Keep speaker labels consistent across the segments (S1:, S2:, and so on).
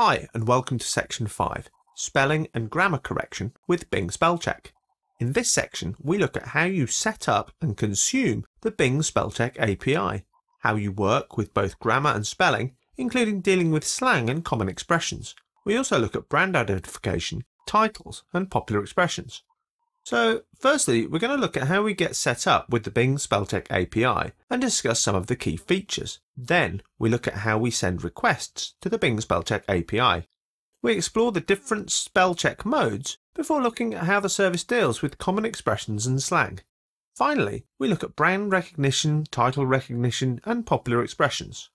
S1: Hi and welcome to section 5, Spelling and Grammar Correction with Bing Spellcheck. In this section we look at how you set up and consume the Bing Spellcheck API, how you work with both grammar and spelling, including dealing with slang and common expressions. We also look at brand identification, titles and popular expressions. So firstly, we're going to look at how we get set up with the Bing Spellcheck API and discuss some of the key features. Then we look at how we send requests to the Bing Spellcheck API. We explore the different spell check modes before looking at how the service deals with common expressions and slang. Finally, we look at brand recognition, title recognition, and popular expressions.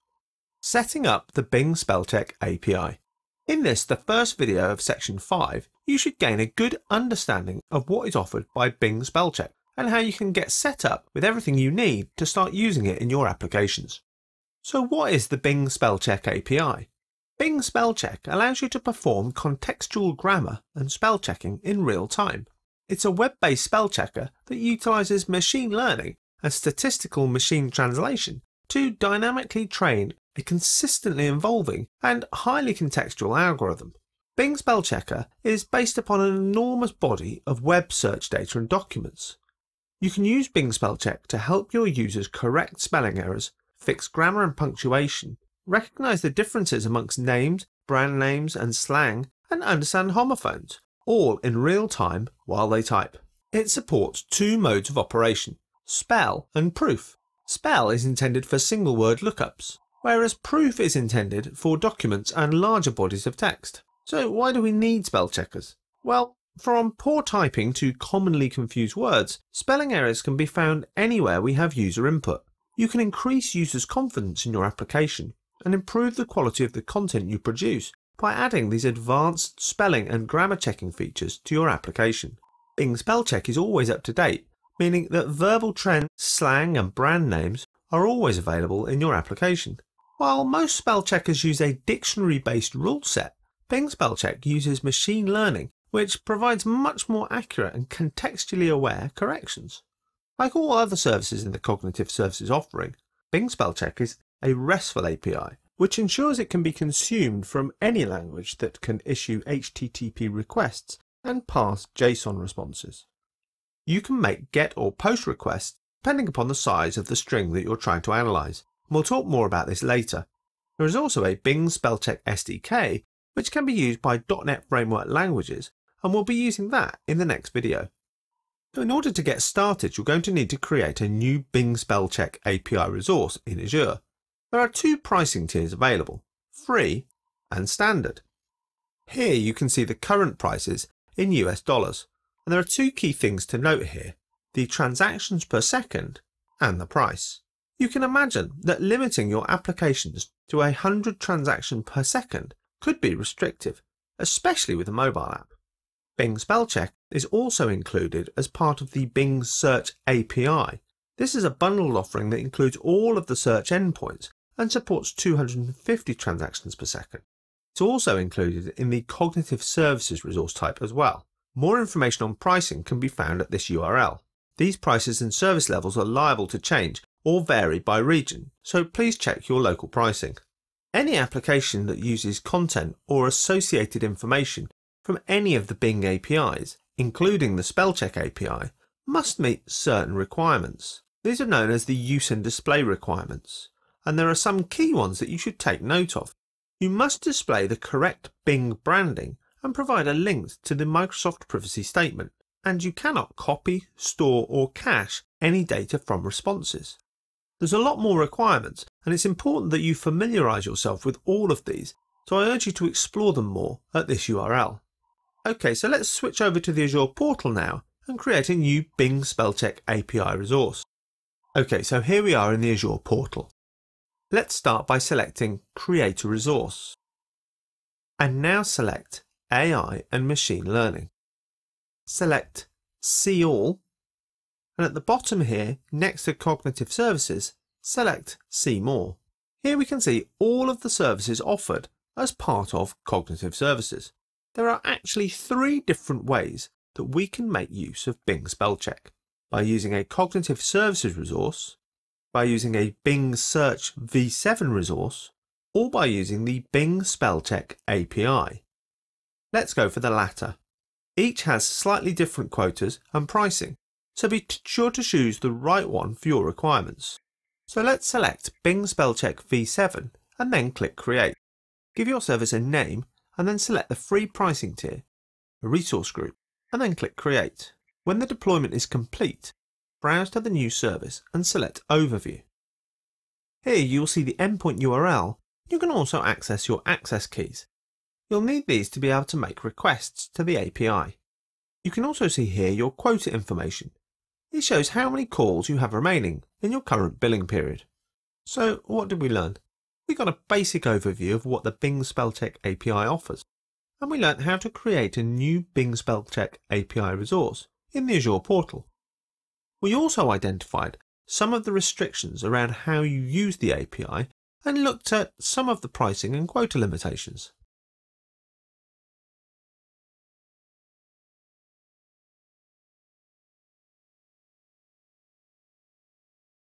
S1: Setting up the Bing Spellcheck API. In this, the first video of section 5, you should gain a good understanding of what is offered by Bing Spellcheck and how you can get set up with everything you need to start using it in your applications. So what is the Bing Spellcheck API? Bing Spellcheck allows you to perform contextual grammar and spell checking in real time. It's a web-based spell checker that utilizes machine learning and statistical machine translation to dynamically train a consistently evolving and highly contextual algorithm. Bing Spell Checker is based upon an enormous body of web search data and documents. You can use Bing Spell Check to help your users correct spelling errors fix grammar and punctuation, recognize the differences amongst names, brand names, and slang, and understand homophones, all in real time while they type. It supports two modes of operation spell and proof. Spell is intended for single word lookups, whereas proof is intended for documents and larger bodies of text. So, why do we need spell checkers? Well, from poor typing to commonly confused words, spelling errors can be found anywhere we have user input. You can increase users' confidence in your application and improve the quality of the content you produce by adding these advanced spelling and grammar checking features to your application. Bing spell check is always up to date, meaning that verbal trends, slang and brand names are always available in your application. While most spell checkers use a dictionary-based rule set, Bing Spellcheck uses machine learning, which provides much more accurate and contextually aware corrections. Like all other services in the Cognitive Services offering, Bing Spellcheck is a RESTful API, which ensures it can be consumed from any language that can issue HTTP requests and pass JSON responses. You can make GET or POST requests depending upon the size of the string that you're trying to analyze. We'll talk more about this later. There is also a Bing Spellcheck SDK, which can be used by .NET Framework languages, and we'll be using that in the next video. So in order to get started, you're going to need to create a new Bing Spellcheck API resource in Azure. There are two pricing tiers available, free and standard. Here you can see the current prices in US dollars, and there are two key things to note here, the transactions per second and the price. You can imagine that limiting your applications to 100 transactions per second could be restrictive, especially with a mobile app. Bing Spellcheck is also included as part of the Bing Search API. This is a bundled offering that includes all of the search endpoints and supports 250 transactions per second. It's also included in the Cognitive Services resource type as well. More information on pricing can be found at this URL. These prices and service levels are liable to change or vary by region, so please check your local pricing. Any application that uses content or associated information from any of the Bing APIs, including the Spellcheck API, must meet certain requirements. These are known as the use and display requirements, and there are some key ones that you should take note of. You must display the correct Bing branding and provide a link to the Microsoft privacy statement, and you cannot copy, store or cache any data from responses. There's a lot more requirements, and it's important that you familiarise yourself with all of these, so I urge you to explore them more at this URL. Okay, so let's switch over to the Azure portal now and create a new Bing Spellcheck API resource. Okay, so here we are in the Azure portal. Let's start by selecting Create a Resource. And now select AI and Machine Learning. Select See All, and at the bottom here, next to Cognitive Services, select See More. Here we can see all of the services offered as part of Cognitive Services there are actually three different ways that we can make use of Bing Spellcheck. By using a Cognitive Services resource, by using a Bing Search v7 resource, or by using the Bing Spellcheck API. Let's go for the latter. Each has slightly different quotas and pricing, so be sure to choose the right one for your requirements. So let's select Bing Spellcheck v7 and then click Create. Give your service a name and then select the free pricing tier, a resource group, and then click Create. When the deployment is complete, browse to the new service and select Overview. Here you'll see the endpoint URL. You can also access your access keys. You'll need these to be able to make requests to the API. You can also see here your quota information. It shows how many calls you have remaining in your current billing period. So what did we learn? We got a basic overview of what the Bing Spellcheck API offers, and we learned how to create a new Bing Spellcheck API resource in the Azure portal. We also identified some of the restrictions around how you use the API and looked at some of the pricing and quota limitations.